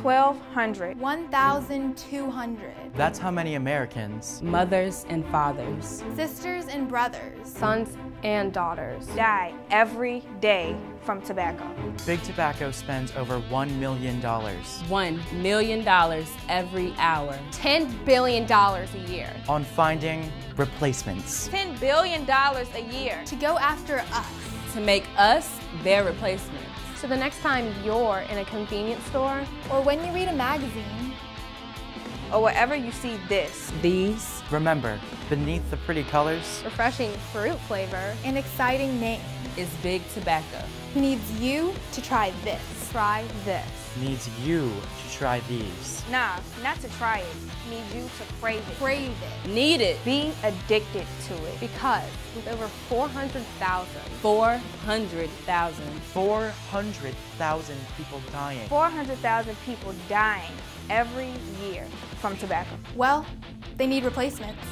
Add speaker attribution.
Speaker 1: 1,200.
Speaker 2: 1,200.
Speaker 3: That's how many Americans
Speaker 4: mothers and fathers,
Speaker 2: sisters and brothers,
Speaker 5: sons and daughters
Speaker 1: die every day from tobacco.
Speaker 3: Big Tobacco spends over $1 million.
Speaker 4: $1 million every hour.
Speaker 5: $10 billion a year.
Speaker 3: On finding replacements.
Speaker 1: $10 billion a year.
Speaker 2: To go after us.
Speaker 4: To make us their replacement.
Speaker 5: So the next time you're in a convenience store,
Speaker 2: or when you read a magazine,
Speaker 1: or wherever you see this,
Speaker 4: these,
Speaker 3: remember, beneath the pretty colors,
Speaker 5: refreshing fruit flavor,
Speaker 2: and exciting name,
Speaker 4: is Big Tobacco.
Speaker 2: He needs you to try this.
Speaker 5: Try this.
Speaker 3: Needs you to try these.
Speaker 1: Nah, not to try it. Needs you to crave it.
Speaker 2: Crave it.
Speaker 4: Need it.
Speaker 1: Be addicted to it.
Speaker 5: Because with over 400,000.
Speaker 4: 400,000.
Speaker 3: 400,000 people dying.
Speaker 1: 400,000 people dying every year from tobacco.
Speaker 2: Well, they need replacements.